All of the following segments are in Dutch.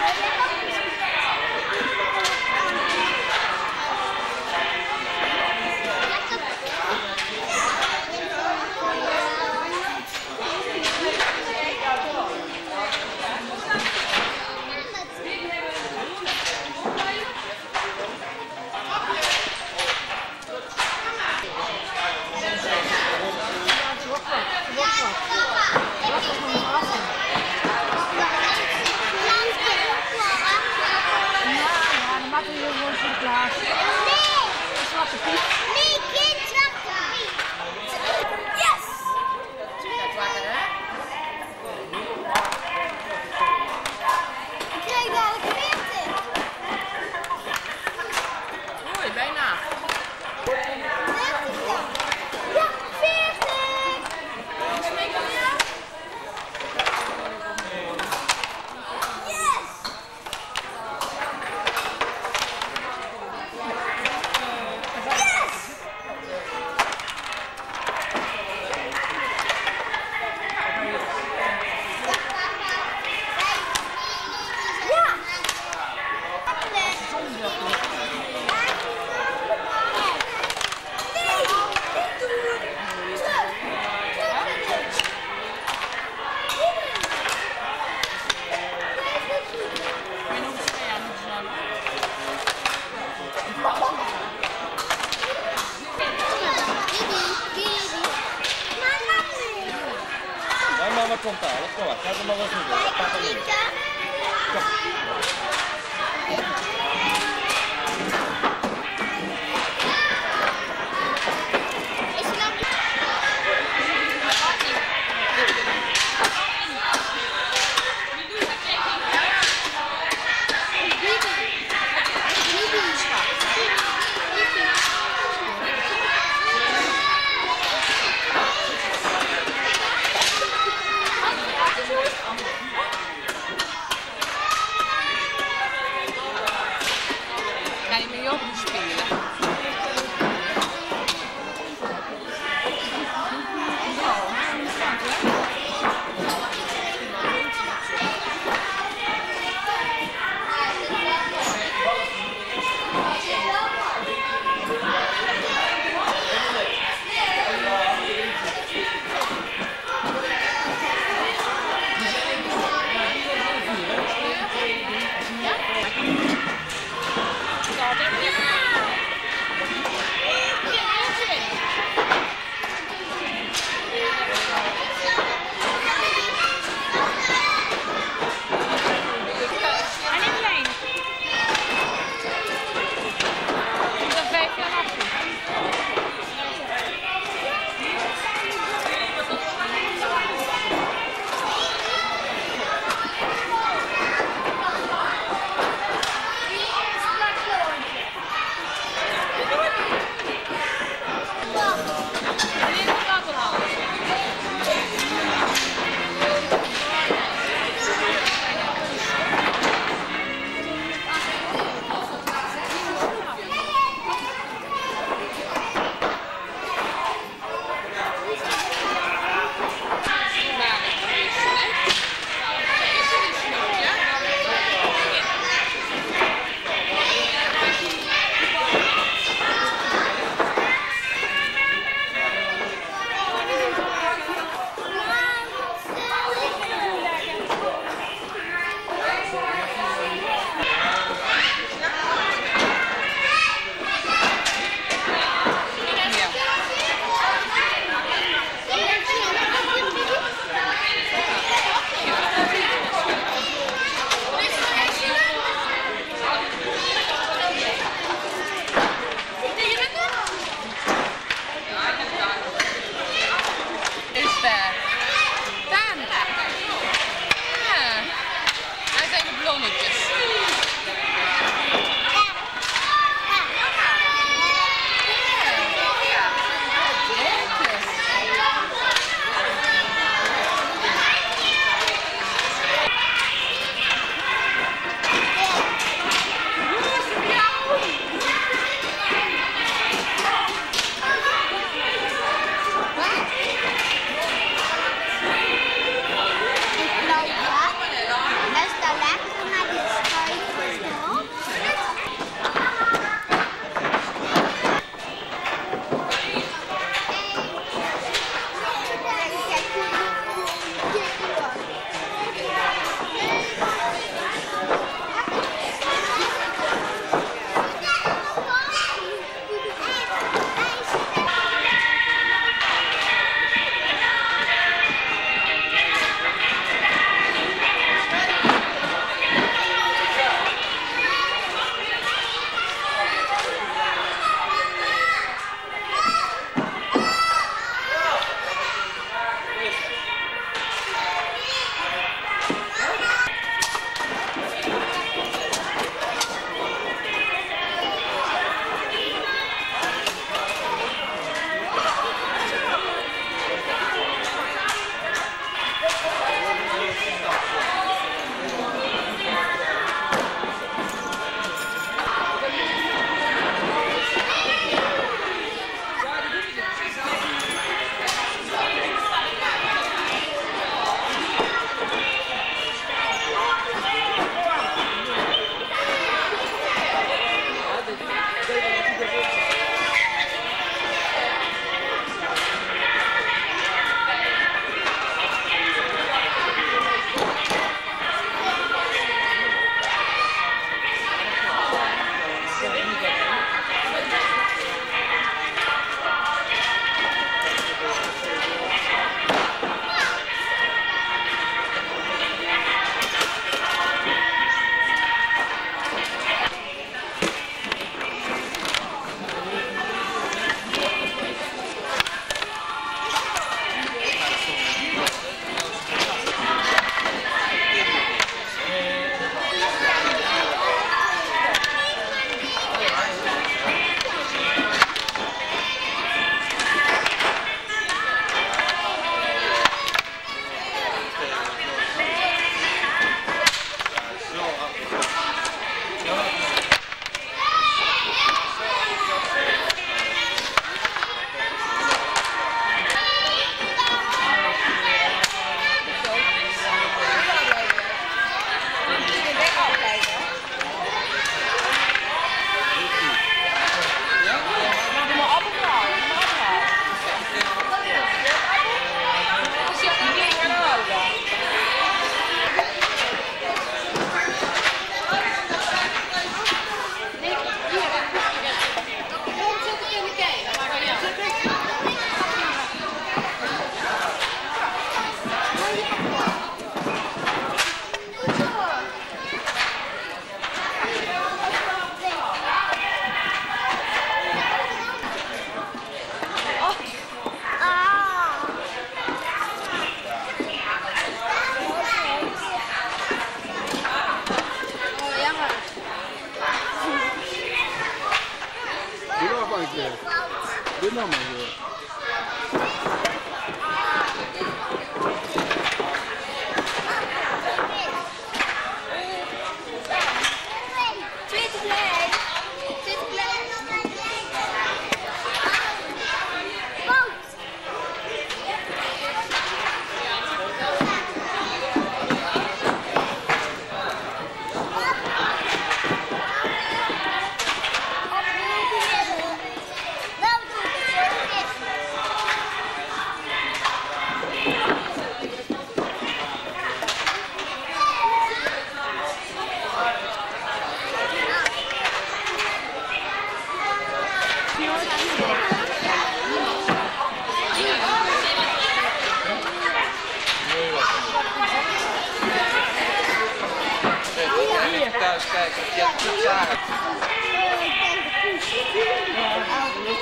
Vamos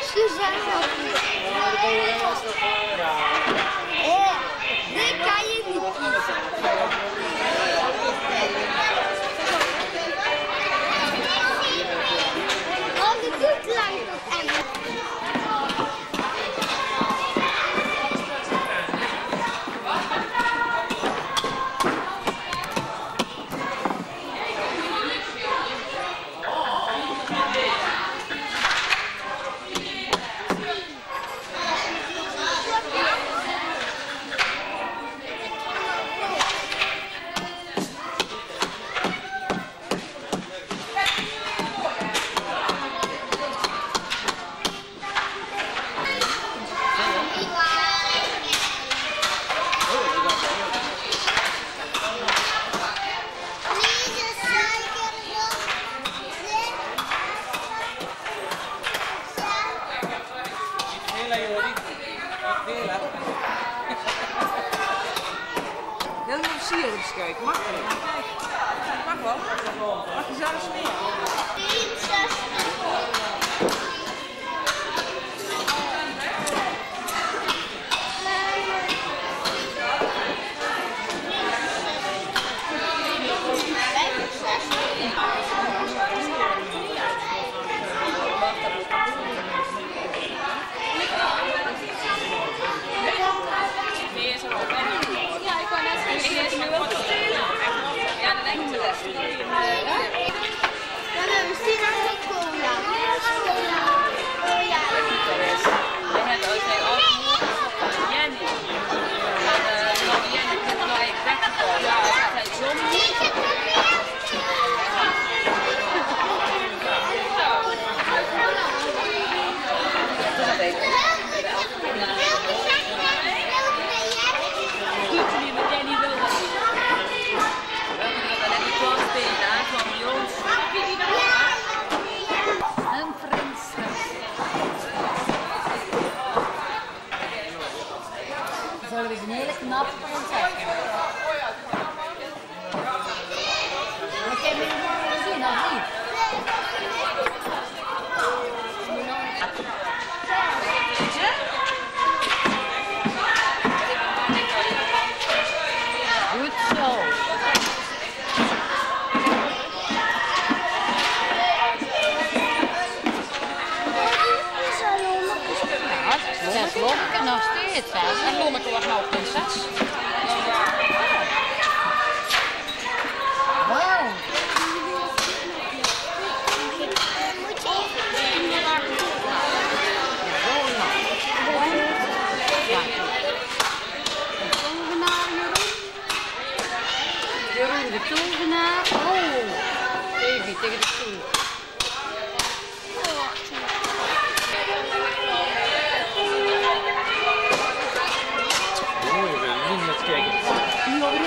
Krzyżanowicz. E, Ryka Jeniki.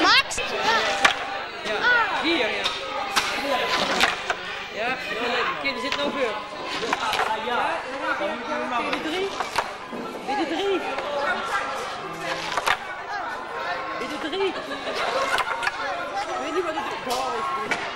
Max? Ja. Hier, ja. Ja, zit nog. Ja, drie. Dit de drie. Dit de drie. Niet wat het.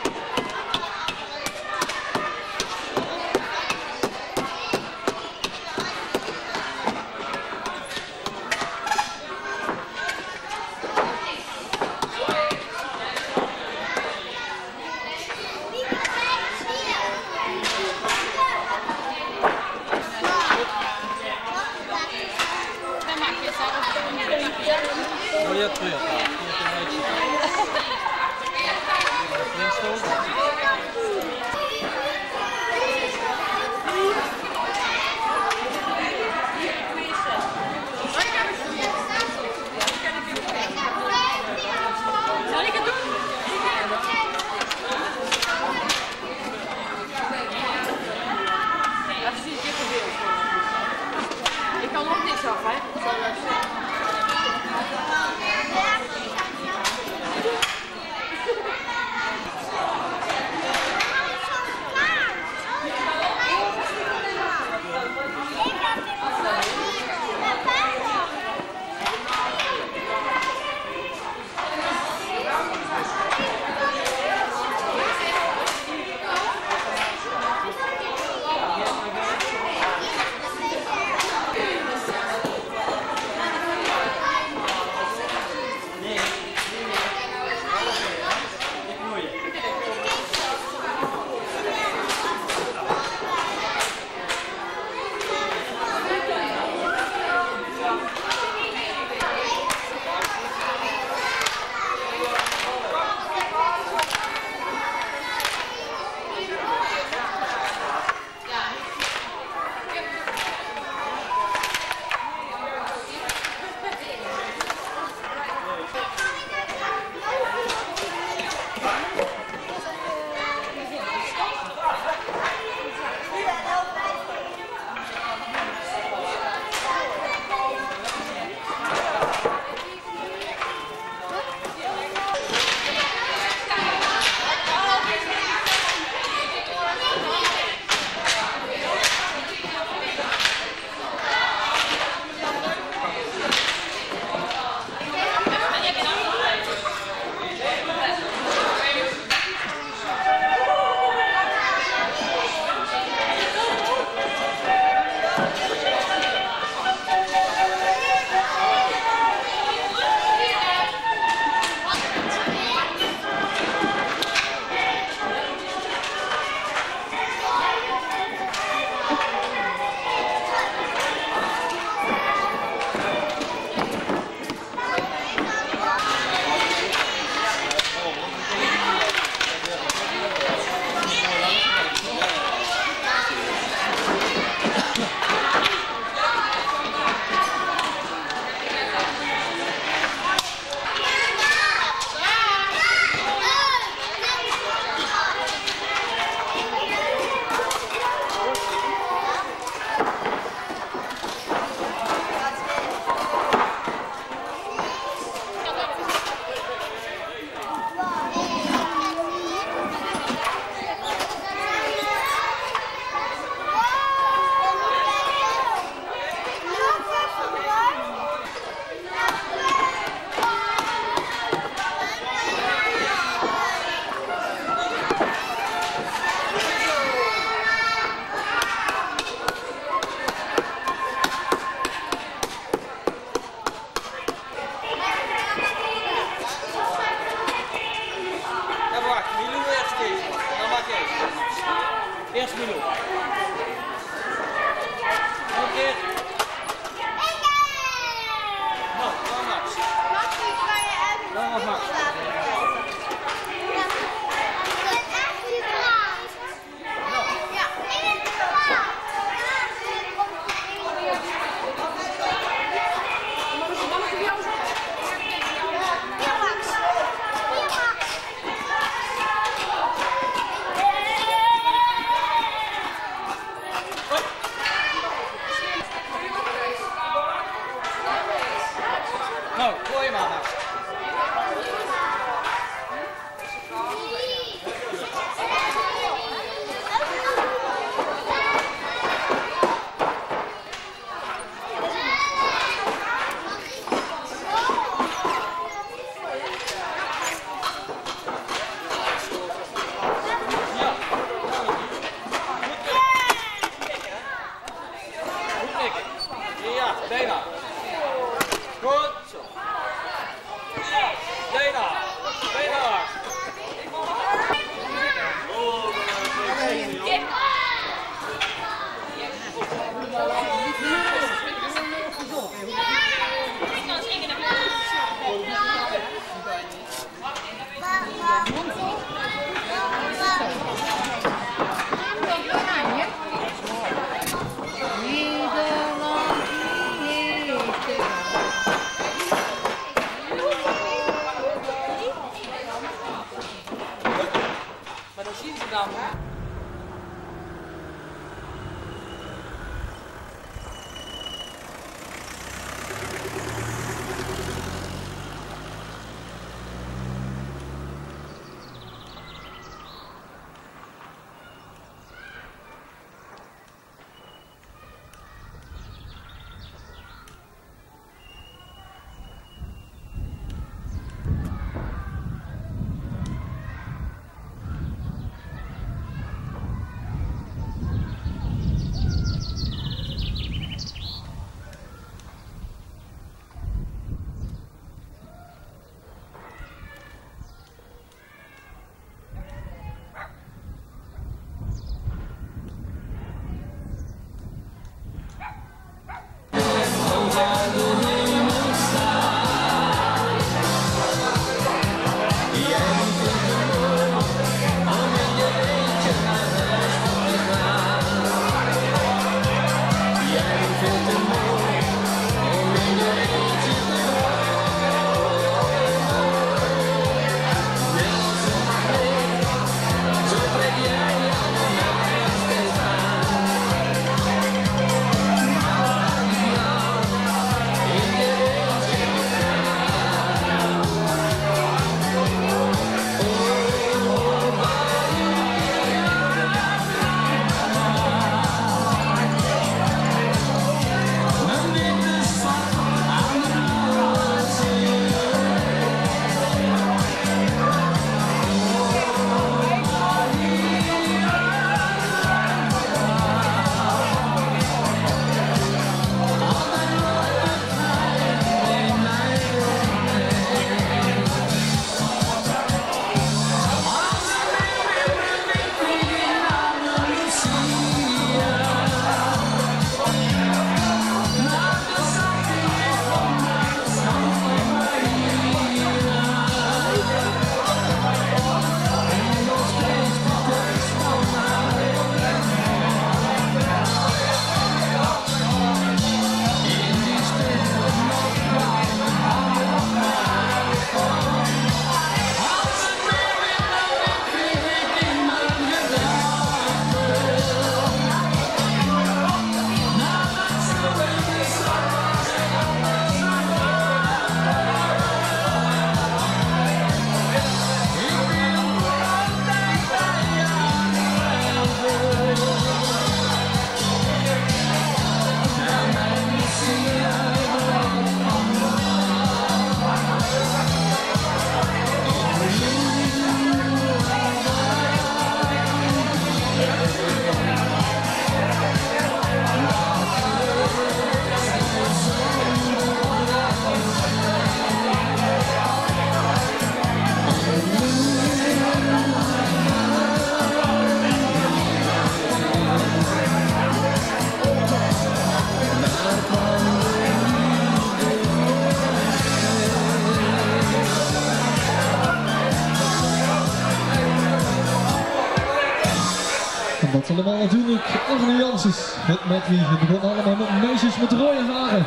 Wie het begon allemaal met meisjes met rode haren.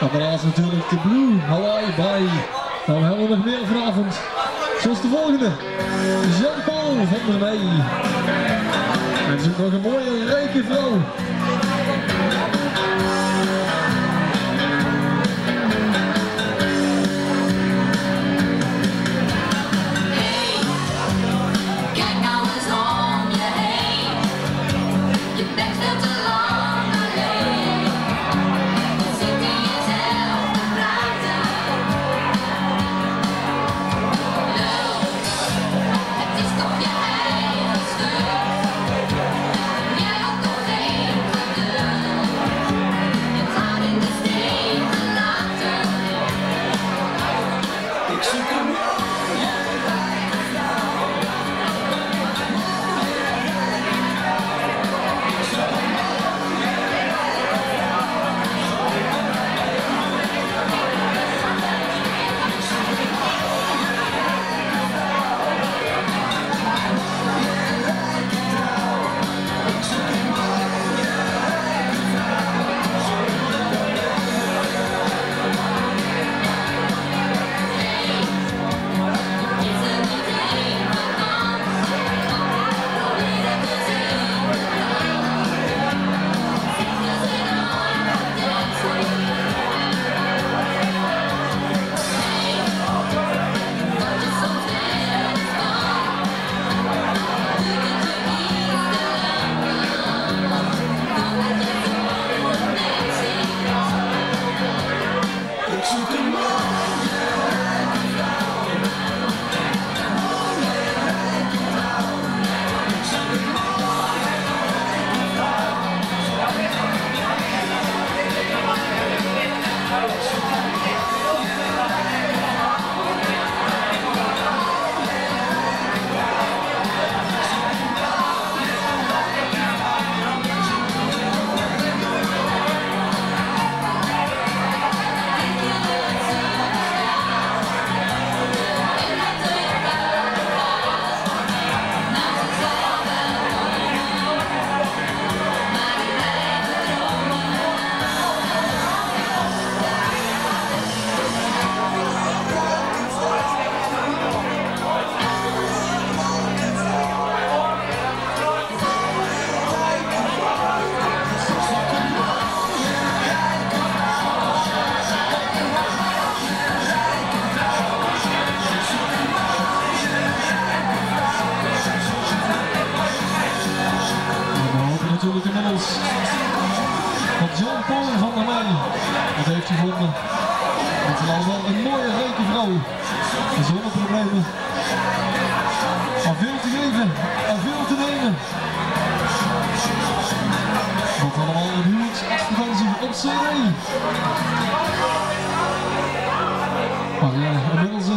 En daarnaast natuurlijk de Blue Hawaii bij. Nou hebben we nog meer vanavond. Zoals de volgende. Jean-Paul van der Meij. En zoekt nog een mooie rijke vrouw. Kijk nou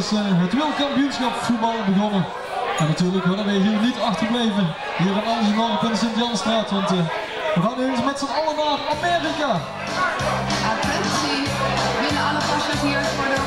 is het wereldkampioenschap voetbal begonnen. En natuurlijk willen wij hier niet achterblijven. Hier in Amsterdam in Sint-Janstraat. Want eh, we gaan eens met z'n allen naar Amerika. Attentie! Willen alle passagiers voor de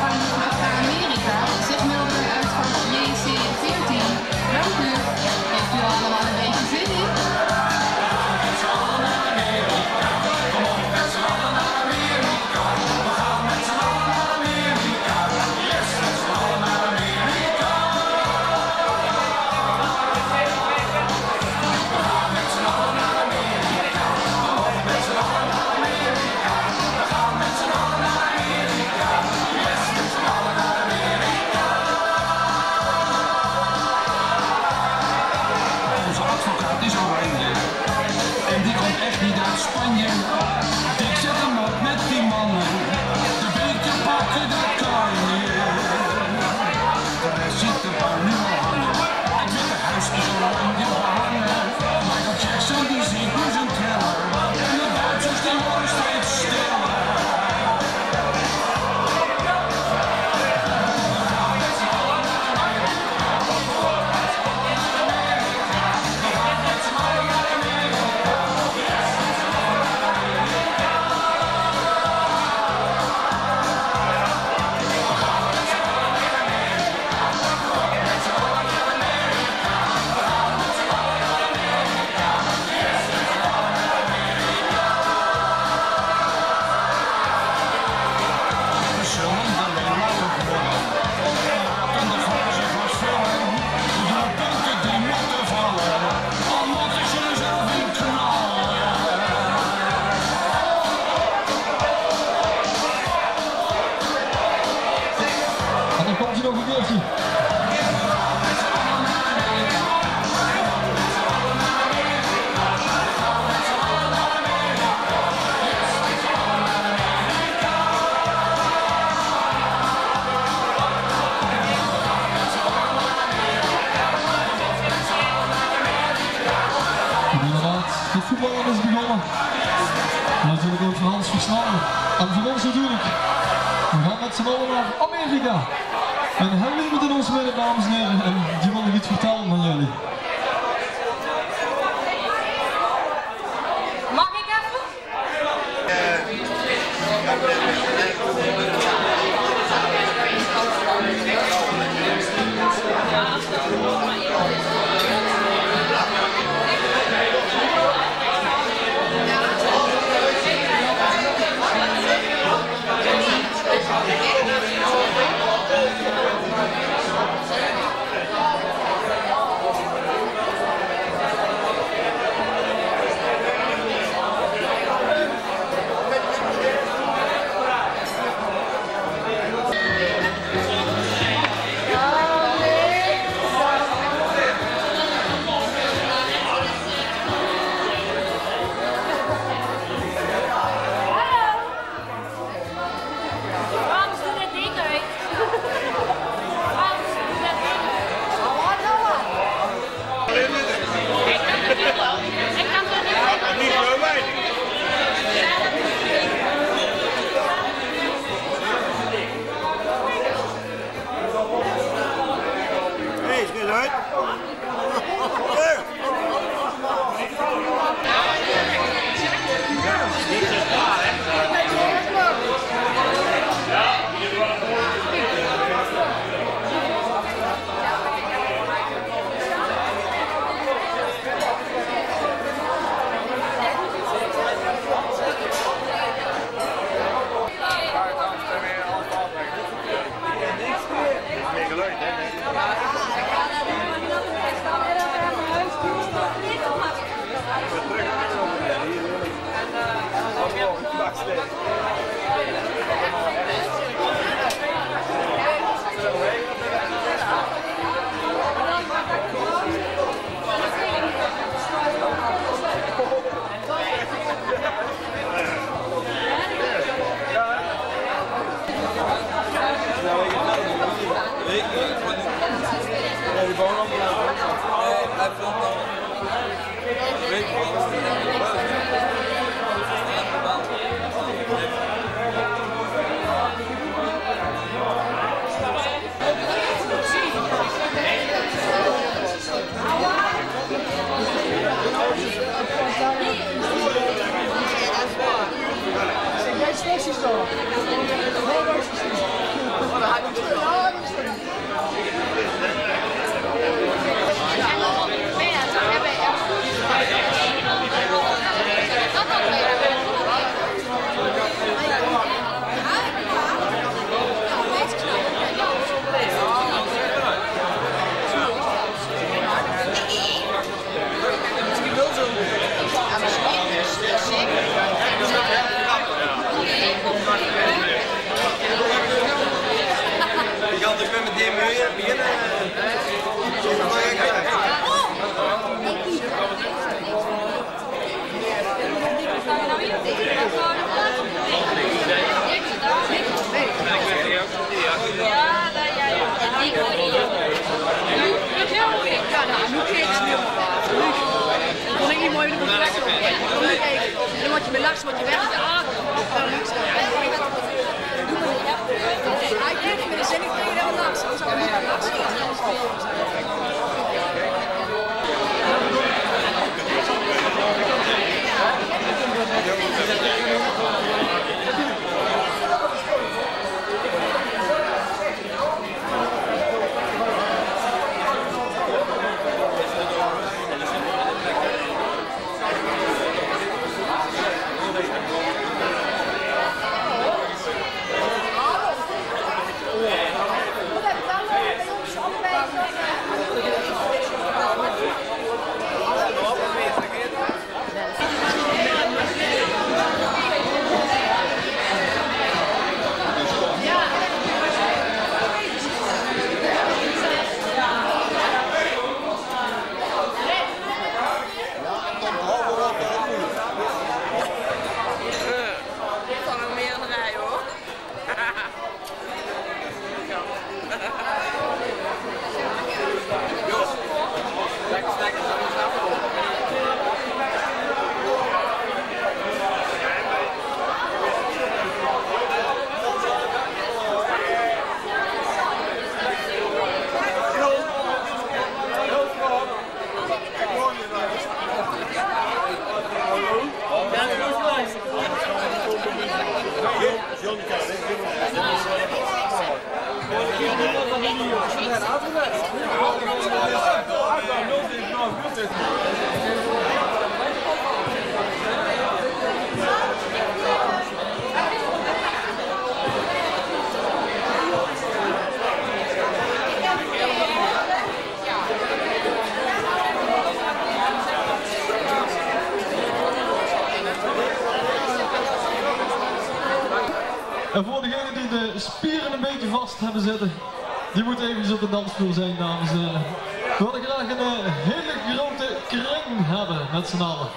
zijn, dames. We willen graag een eh, hele grote kring hebben met z'n allen.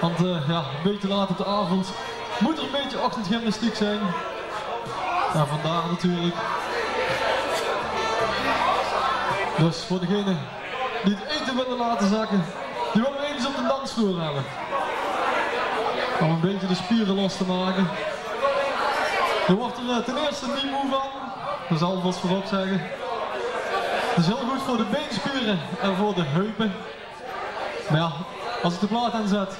Want eh, ja, een beetje laat op de avond moet er een beetje ochtendgymnastiek zijn. Ja, vandaar natuurlijk. Dus voor degenen die het eten willen laten zakken, die willen we eens op de dansvloer hebben. Om een beetje de spieren los te maken. Je wordt er eh, ten eerste niet moe van, dat zal ik vast voorop zeggen. Het is heel goed voor de beenspieren en voor de heupen. Maar ja, als ik de plaat aanzet.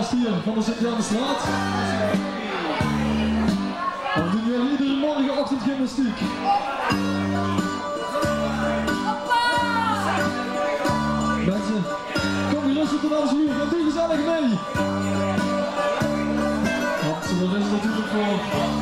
Rest hier van de Sint-Janstraat. Dan doen jullie iedere morgenochtend gymnastiek. Mensen, kom gerust op de dansvloer en doe gezellig mee. Want er is natuurlijk voor.